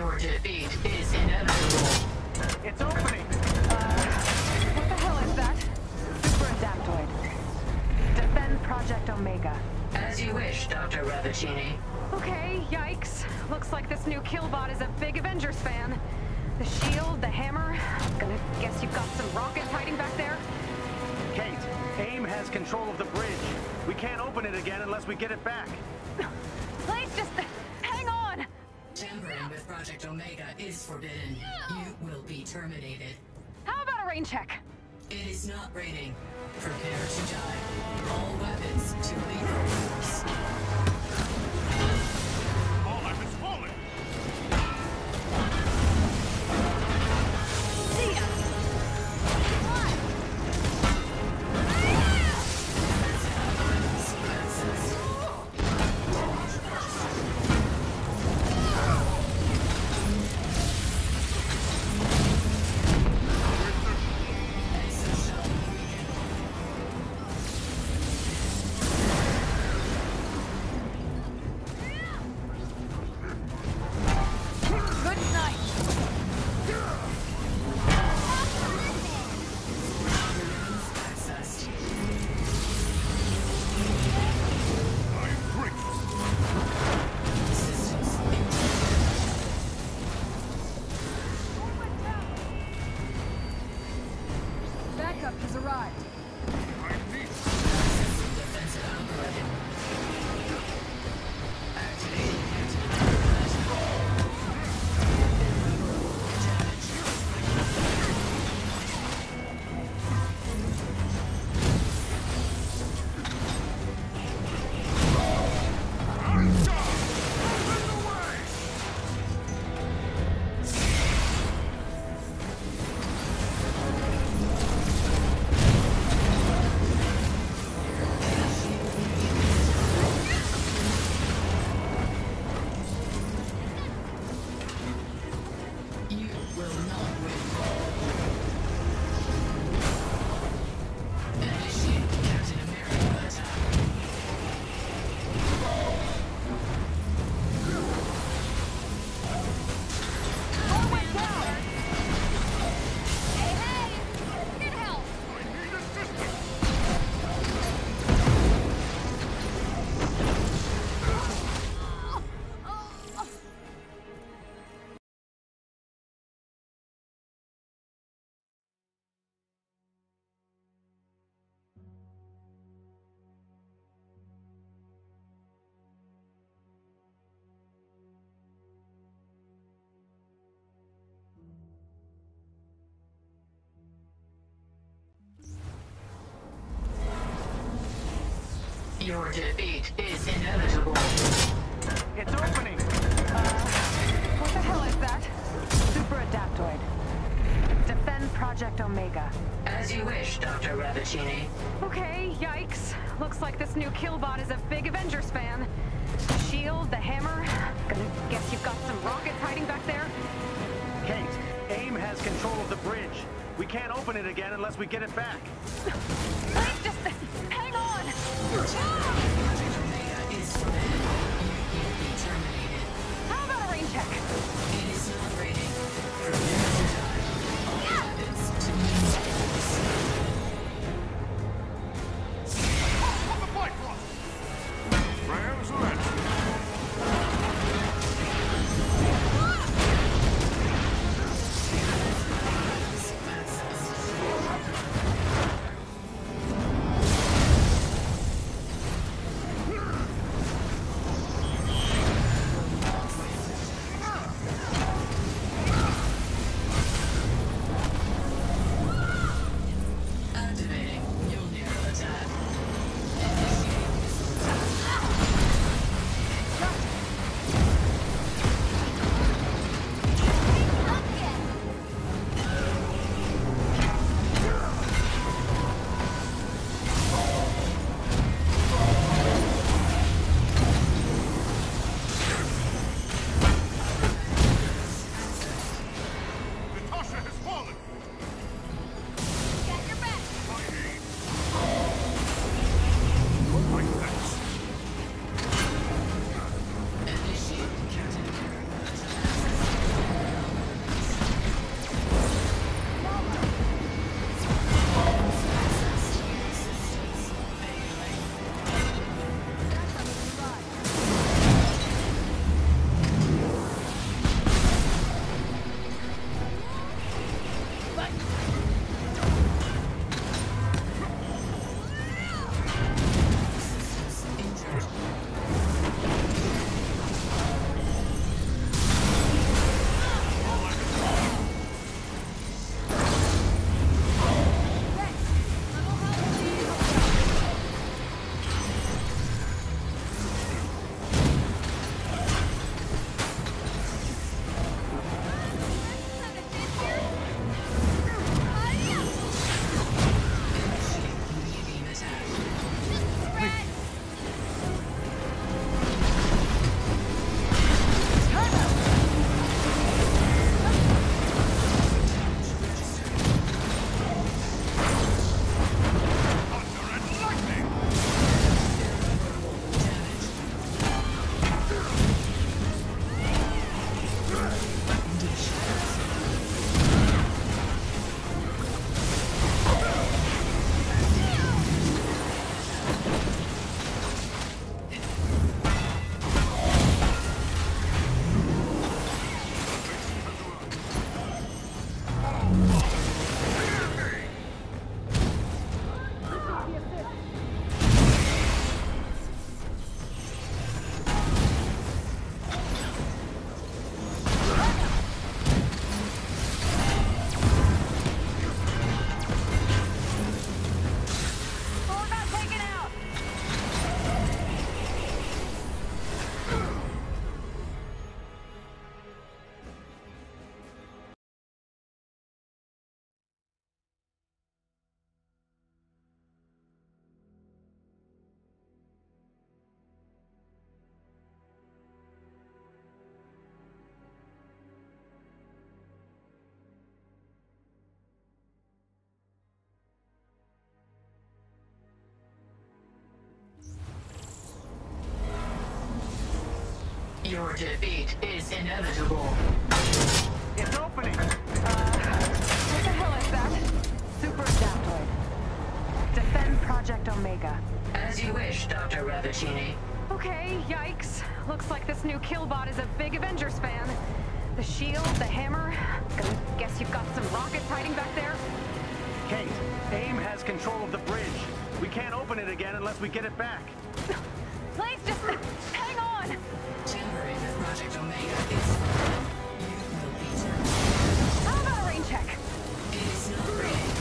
Your defeat is inevitable. It's opening! What the hell is that? Super Adaptoid. Defend Project Omega. As you wish, Dr. Rappaccini. Okay, yikes. Looks like this new Killbot is a big Avengers fan. The shield, the hammer. I'm gonna guess you've got some rockets hiding back there? Kate, AIM has control of the bridge. We can't open it again unless we get it back. Please just Project Omega is forbidden. You will be terminated. How about a rain check? It is not raining. Prepare to die. All weapons to lethal use. Your defeat is inevitable. It's opening! Uh, what the hell is that? Super Adaptoid. Defend Project Omega. As you wish, Dr. Rappaccini. Okay, yikes. Looks like this new Killbot is a big Avengers fan. The shield, the hammer. Gonna guess you've got some rockets hiding back there? Kate, AIM has control of the bridge. We can't open it again unless we get it back. Please just hang on! Your defeat is inevitable. It's opening. Uh, what the hell is that? Super Adaptoid. Defend Project Omega. As you wish, Dr. Rappaccini. Okay, yikes. Looks like this new Killbot is a big Avengers fan. The shield, the hammer. Gonna guess you've got some rockets hiding back there. Kate, AIM has control of the bridge. We can't open it again unless we get it back. Please just hang on. With Project Omega is. You will be tempted. How about a rain check? It is not.